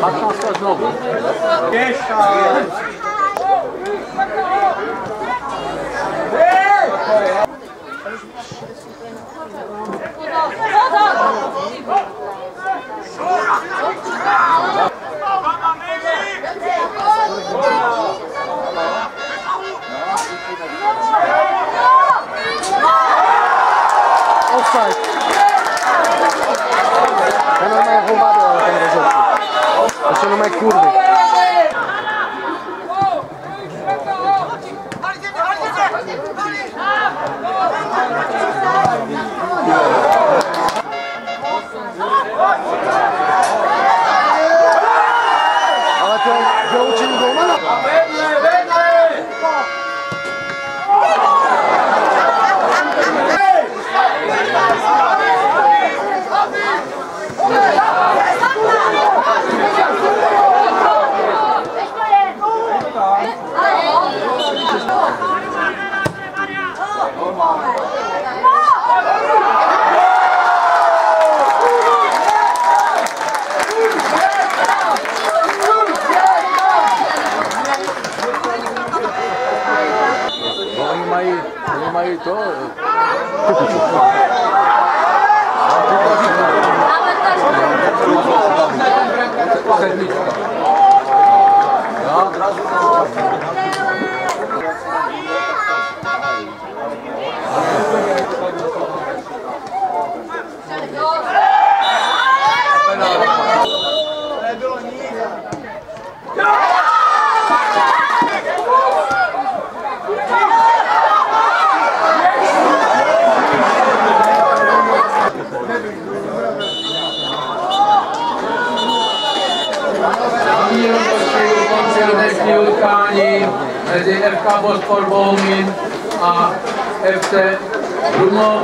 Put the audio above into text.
Bate umas coisas novas. Deixa! Patrząc znowu. Offside. Ja non mai rubato ten rozhodku. To są numer kurwy. Ale to kdo učení golmana? 光啊！咪你咪咗。Utkání mezi FK Bospor Bohumín a FC Rumov.